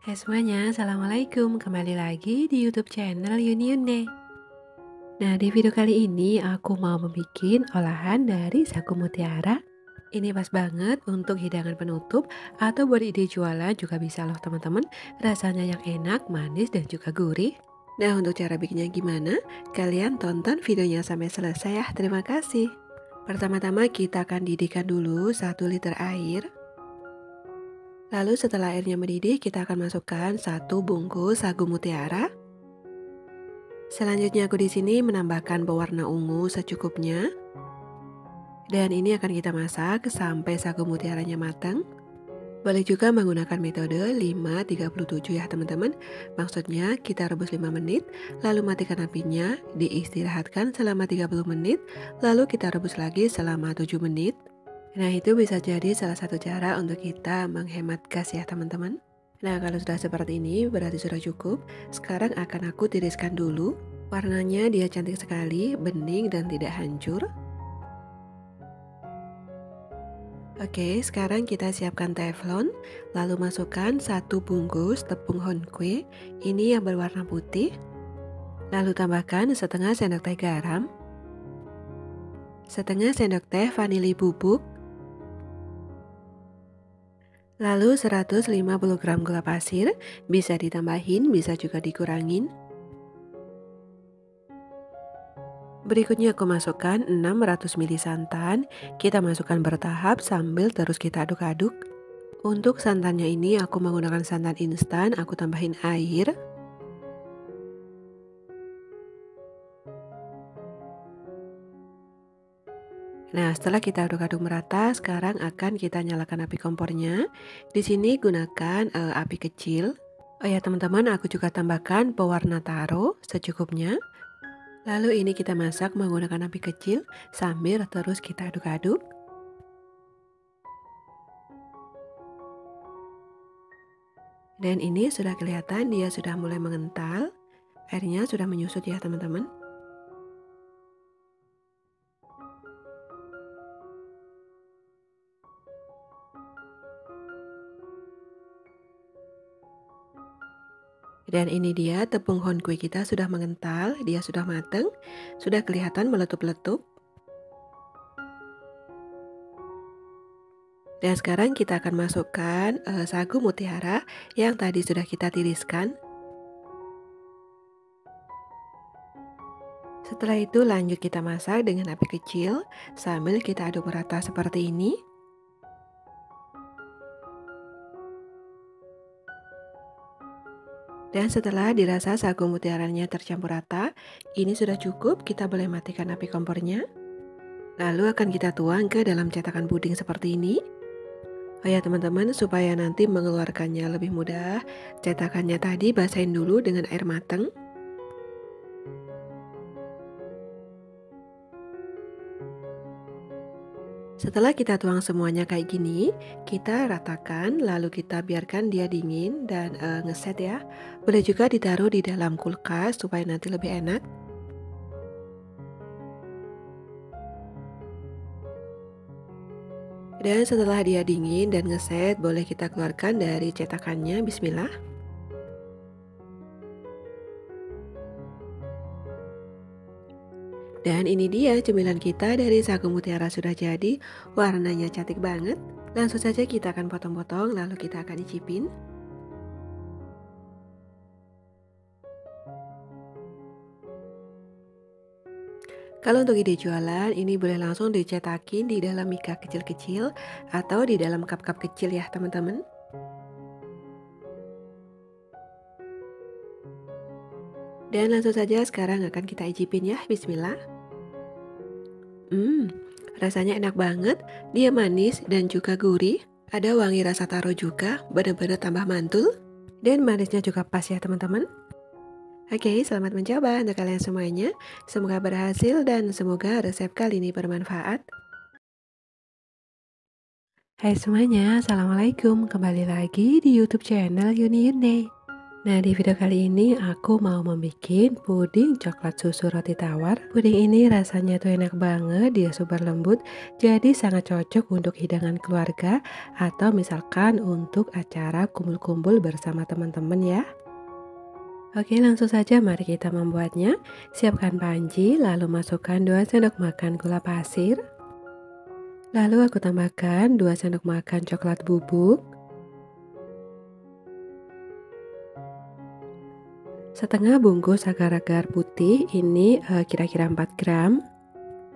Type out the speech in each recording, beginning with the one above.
Hai semuanya, Assalamualaikum. Kembali lagi di youtube channel Yuni Nah di video kali ini aku mau membuat olahan dari sagu mutiara. Ini pas banget untuk hidangan penutup Atau buat ide jualan juga bisa loh teman-teman. Rasanya yang enak, manis dan juga gurih. Nah untuk cara bikinnya gimana? Kalian tonton videonya sampai selesai ya. Terima kasih. Pertama-tama kita akan didihkan dulu 1 liter air Lalu setelah airnya mendidih, kita akan masukkan satu bungkus sagu mutiara. Selanjutnya aku di sini menambahkan pewarna ungu secukupnya. Dan ini akan kita masak sampai sagu mutiaranya matang. Boleh juga menggunakan metode 537 ya teman-teman. Maksudnya kita rebus 5 menit, lalu matikan apinya, diistirahatkan selama 30 menit, lalu kita rebus lagi selama 7 menit. Nah itu bisa jadi salah satu cara untuk kita menghemat gas ya teman-teman. Nah kalau sudah seperti ini berarti sudah cukup. Sekarang akan aku tiriskan dulu. Warnanya dia cantik sekali, bening dan tidak hancur. Oke, sekarang kita siapkan teflon, lalu masukkan satu bungkus tepung honkwe, ini yang berwarna putih. Lalu tambahkan setengah sendok teh garam, setengah sendok teh vanili bubuk, Lalu 150 gram gula pasir, bisa ditambahin, bisa juga dikurangin. Berikutnya aku masukkan 600 ml santan, kita masukkan bertahap sambil terus kita aduk-aduk. Untuk santannya ini aku menggunakan santan instan, aku tambahin air. Nah, setelah kita aduk-aduk merata, sekarang akan kita nyalakan api kompornya. Di sini gunakan uh, api kecil. Oh ya, teman-teman, aku juga tambahkan pewarna taro secukupnya. Lalu ini kita masak menggunakan api kecil sambil terus kita aduk-aduk. Dan ini sudah kelihatan dia sudah mulai mengental. Airnya sudah menyusut ya, teman-teman. Dan ini dia tepung kue kita sudah mengental, dia sudah matang, sudah kelihatan meletup-letup. Dan sekarang kita akan masukkan uh, sagu mutiara yang tadi sudah kita tiriskan. Setelah itu lanjut kita masak dengan api kecil sambil kita aduk merata seperti ini. Dan setelah dirasa sagu mutiaranya tercampur rata, ini sudah cukup, kita boleh matikan api kompornya. Lalu akan kita tuang ke dalam cetakan puding seperti ini. Oh ya teman-teman, supaya nanti mengeluarkannya lebih mudah, cetakannya tadi basahin dulu dengan air matang. Setelah kita tuang semuanya kayak gini, kita ratakan lalu kita biarkan dia dingin dan e, ngeset ya. Boleh juga ditaruh di dalam kulkas supaya nanti lebih enak. Dan setelah dia dingin dan ngeset, boleh kita keluarkan dari cetakannya. Bismillah. Dan ini dia cemilan kita dari sagu mutiara sudah jadi, warnanya cantik banget. Langsung saja kita akan potong-potong lalu kita akan icipin. Kalau untuk ide jualan, ini boleh langsung dicetakin di dalam mika kecil-kecil atau di dalam cup-cup kecil ya teman-teman. Dan langsung saja sekarang akan kita icipin ya, bismillah. Hmm, rasanya enak banget, dia manis dan juga gurih. Ada wangi rasa taro juga, benar-benar tambah mantul. Dan manisnya juga pas ya teman-teman. Oke, selamat mencoba untuk kalian semuanya. Semoga berhasil dan semoga resep kali ini bermanfaat. Hai semuanya, Assalamualaikum. Kembali lagi di YouTube channel Yuni Yunde. Nah, di video kali ini aku mau membuat puding coklat susu roti tawar. Puding ini rasanya tuh enak banget, dia super lembut, jadi sangat cocok untuk hidangan keluarga atau misalkan untuk acara kumpul-kumpul bersama teman-teman ya. Oke, langsung saja mari kita membuatnya. Siapkan panci, lalu masukkan 2 sendok makan gula pasir. Lalu aku tambahkan 2 sendok makan coklat bubuk. Setengah bungkus agar-agar putih ini eh, kira-kira uh, 4 gram.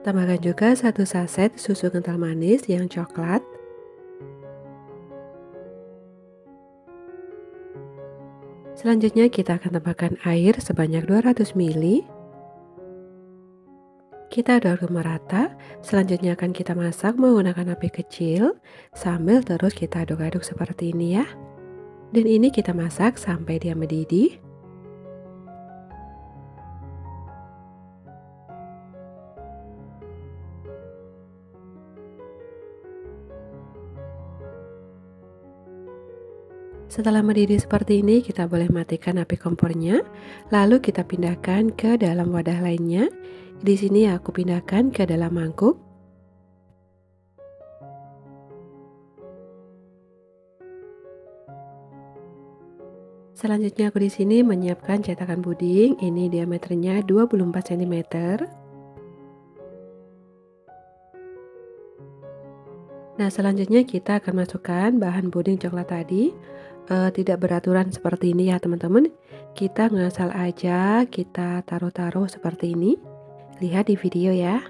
Tambahkan juga satu saset susu kental manis yang coklat. Selanjutnya kita akan tambahkan air sebanyak 200 ml. Kita aduk merata, selanjutnya akan kita masak menggunakan api kecil sambil terus kita aduk-aduk seperti ini ya. Dan ini kita masak sampai dia mendidih. Setelah mendidih seperti ini, kita boleh matikan api kompornya. Lalu kita pindahkan ke dalam wadah lainnya. Di sini aku pindahkan ke dalam mangkuk. Selanjutnya aku di sini menyiapkan cetakan puding. Ini diameternya 24 cm. Nah, selanjutnya kita akan masukkan bahan puding coklat tadi uh, tidak beraturan seperti ini ya teman-teman. Kita ngasal aja kita taruh-taruh seperti ini. Lihat di video ya.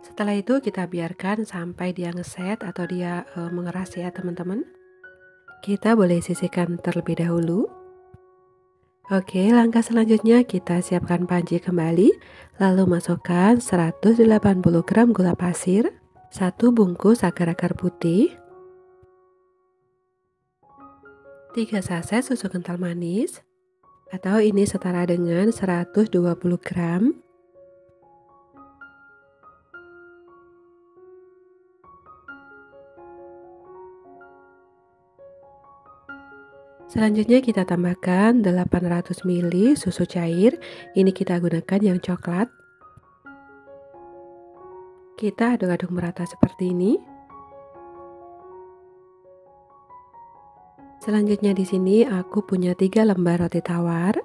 Setelah itu kita biarkan sampai dia ngeset atau dia uh, mengeras ya teman-teman. Kita boleh sisihkan terlebih dahulu Oke, langkah selanjutnya kita siapkan panci kembali, lalu masukkan 180 gram gula pasir, satu bungkus agar-agar putih, 3 saset susu kental manis, atau ini setara dengan 120 gram, Selanjutnya kita tambahkan 800 ml susu cair. Ini kita gunakan yang coklat. Kita aduk-aduk merata seperti ini. Selanjutnya di sini aku punya tiga lembar roti tawar.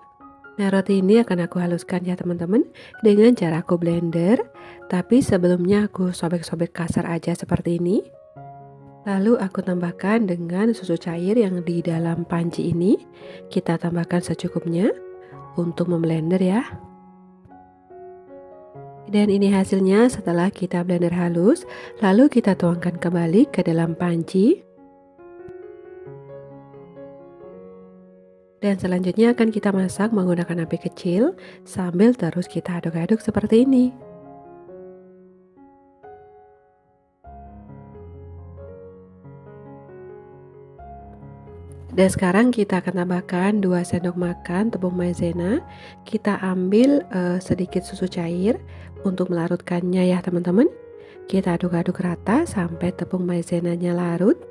Nah roti ini akan aku haluskan ya teman-teman dengan cara aku blender. Tapi sebelumnya aku sobek-sobek kasar aja seperti ini. Lalu aku tambahkan dengan susu cair yang di dalam panci ini. Kita tambahkan secukupnya untuk memblender ya. Dan ini hasilnya setelah kita blender halus, lalu kita tuangkan kembali ke dalam panci. Dan selanjutnya akan kita masak menggunakan api kecil sambil terus kita aduk-aduk seperti ini. Dan sekarang kita akan tambahkan 2 sendok makan tepung maizena. Kita ambil uh, sedikit susu cair untuk melarutkannya ya teman-teman. Kita aduk-aduk rata sampai tepung maizenanya larut.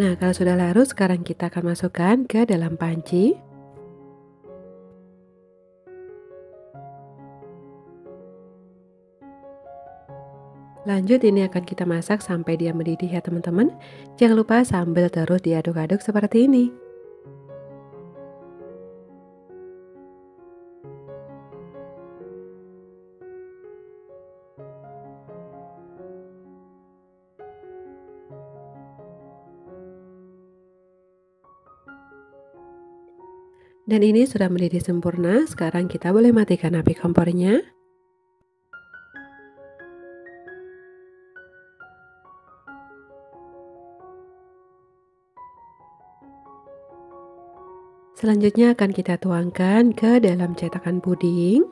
Nah, kalau sudah larut, sekarang kita akan masukkan ke dalam panci. Lanjut ini akan kita masak sampai dia mendidih ya teman-teman. Jangan lupa sambil terus diaduk-aduk seperti ini. Dan ini sudah mendidih sempurna, sekarang kita boleh matikan api kompornya. Selanjutnya akan kita tuangkan ke dalam cetakan puding.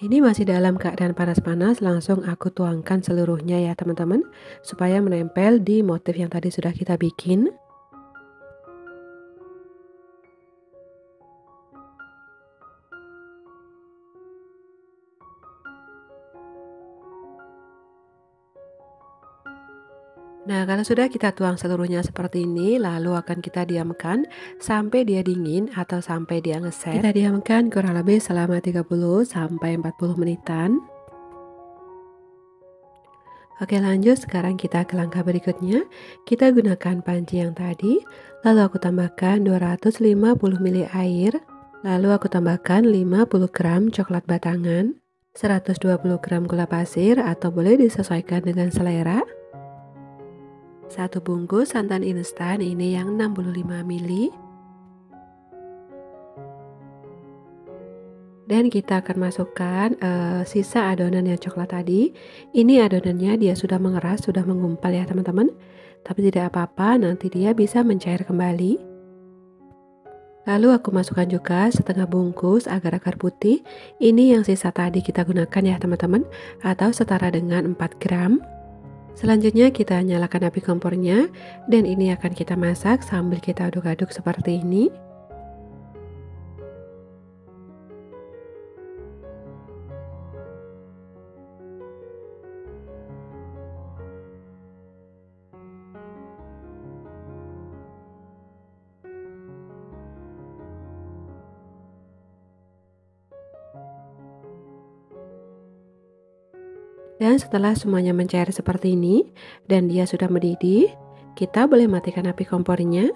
Ini masih dalam keadaan panas-panas, langsung aku tuangkan seluruhnya ya teman-teman, supaya menempel di motif yang tadi sudah kita bikin. Nah, kalau sudah kita tuang seluruhnya seperti ini, lalu akan kita diamkan sampai dia dingin atau sampai dia ngeset. Kita diamkan kurang lebih selama 30 sampai 40 menitan. Oke lanjut, sekarang kita ke langkah berikutnya. Kita gunakan panci yang tadi, lalu aku tambahkan 250 ml air, lalu aku tambahkan 50 gram coklat batangan, 120 gram gula pasir atau boleh disesuaikan dengan selera, satu bungkus santan instan ini yang 65 ml. Dan kita akan masukkan uh, sisa adonan yang coklat tadi. Ini adonannya dia sudah mengeras, sudah mengumpal ya teman-teman. Tapi tidak apa-apa, nanti dia bisa mencair kembali. Lalu aku masukkan juga setengah bungkus agar-agar putih. Ini yang sisa tadi kita gunakan ya teman-teman. Atau setara dengan 4 gram. Selanjutnya kita nyalakan api kompornya dan ini akan kita masak sambil kita aduk-aduk seperti ini. Dan setelah semuanya mencair seperti ini dan dia sudah mendidih, kita boleh matikan api kompornya.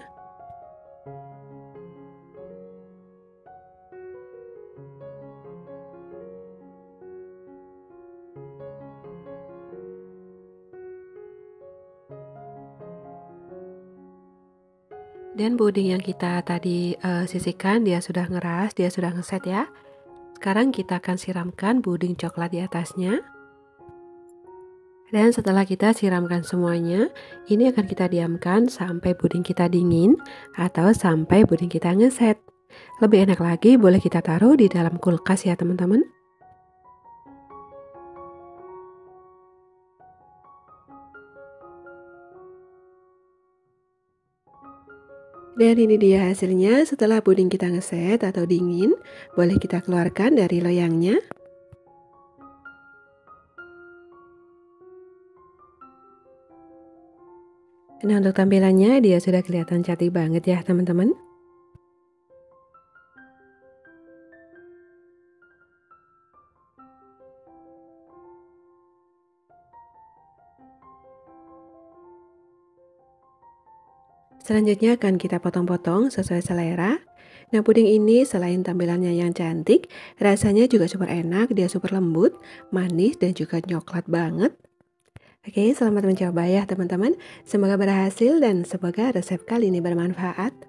Dan puding yang kita tadi uh, sisihkan dia sudah ngeras, dia sudah ngeset ya. Sekarang kita akan siramkan puding coklat di atasnya. Dan setelah kita siramkan semuanya, ini akan kita diamkan sampai puding kita dingin atau sampai puding kita ngeset. Lebih enak lagi boleh kita taruh di dalam kulkas ya teman-teman. Dan ini dia hasilnya setelah puding kita ngeset atau dingin, boleh kita keluarkan dari loyangnya. Nah untuk tampilannya dia sudah kelihatan cantik banget ya teman-teman. Selanjutnya akan kita potong-potong sesuai selera. Nah puding ini selain tampilannya yang cantik, rasanya juga super enak, dia super lembut, manis dan juga coklat banget. Oke, selamat mencoba ya teman-teman. Semoga berhasil dan semoga resep kali ini bermanfaat.